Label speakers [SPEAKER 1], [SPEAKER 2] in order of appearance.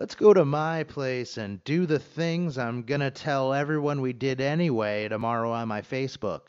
[SPEAKER 1] Let's go to my place and do the things I'm gonna tell everyone we did anyway tomorrow on my Facebook.